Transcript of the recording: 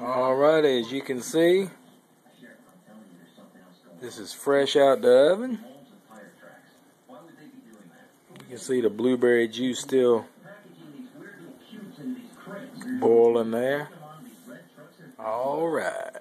Alright, as you can see, this is fresh out the oven. You can see the blueberry juice still boiling there. Alright.